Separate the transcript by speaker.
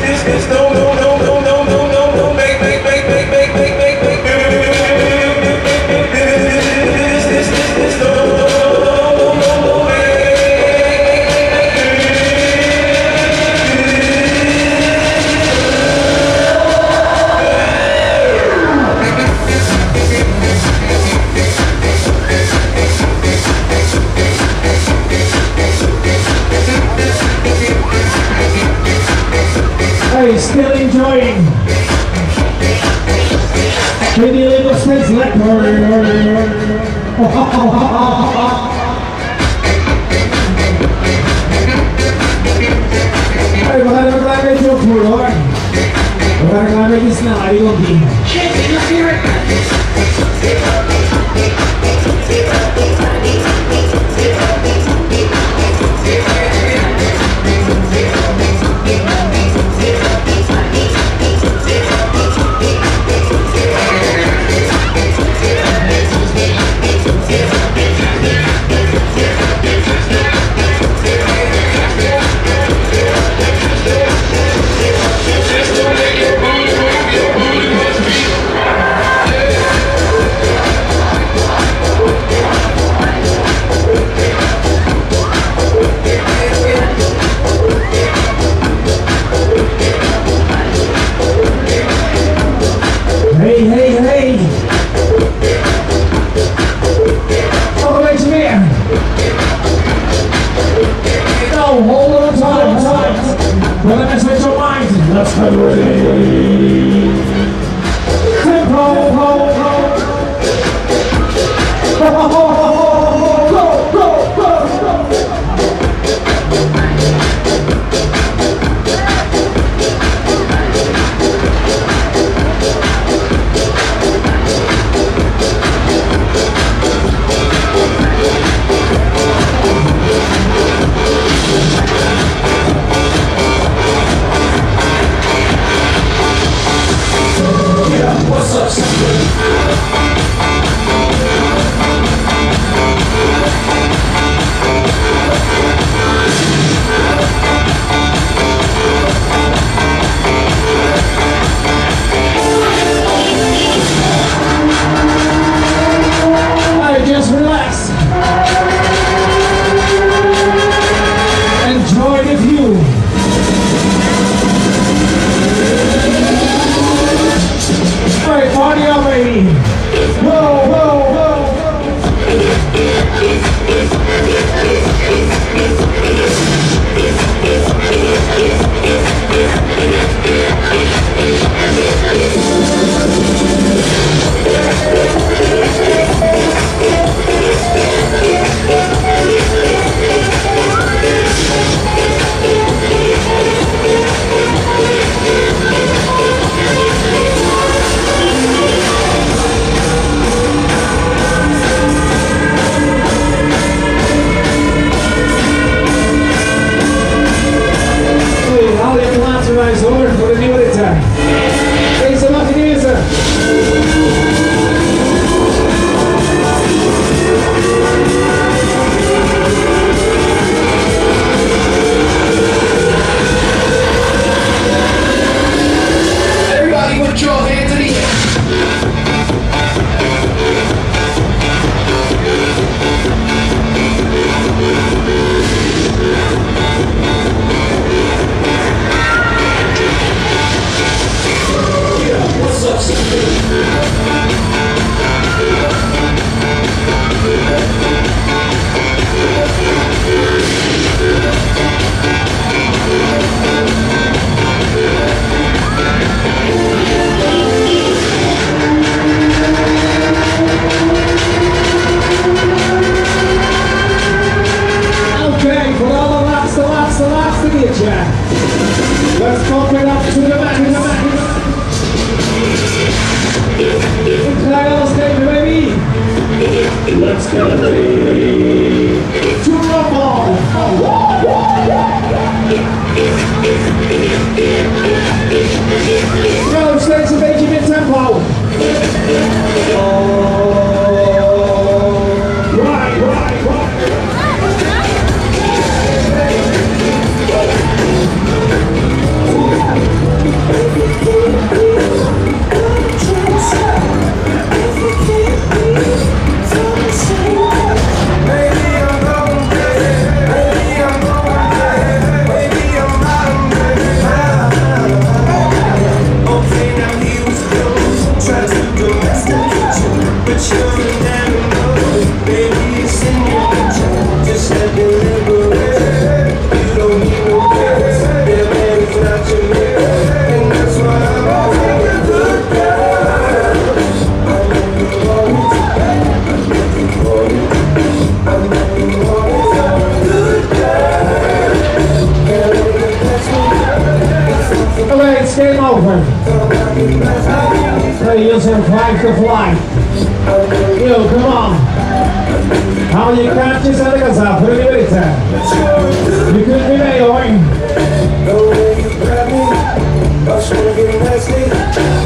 Speaker 1: this, this, this, guys still enjoying. Maybe
Speaker 2: a little sense left. Ay, baka naman lang medyo full, or? Baka naman medyo sinakari ko, King. You hear it? Salve. it's gonna be. You can't just have a put it in it. You couldn't be
Speaker 3: ahead, you grab me. I just wanna get nasty.